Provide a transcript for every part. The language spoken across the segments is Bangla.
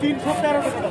তিনশো তেরো টাকা।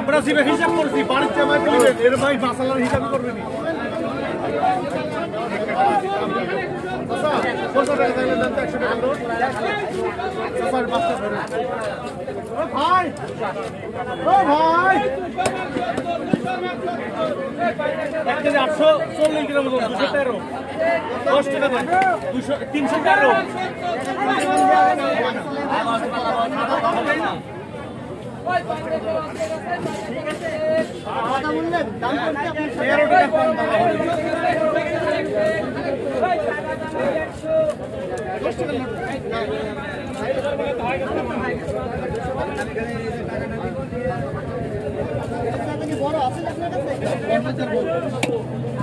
আমরা জিবে হিসাব করছি, বাড়ির জামাই তুলবেন এর ভাই মাসালার হিসাব করবেন ভাই ও ভাই এক কেজি আটশো চল্লিশ গ্রাম দুশো তেরো। দশ টাকা দেন দুশো, তিনশো তেরো। তেরো টাকা কম দাম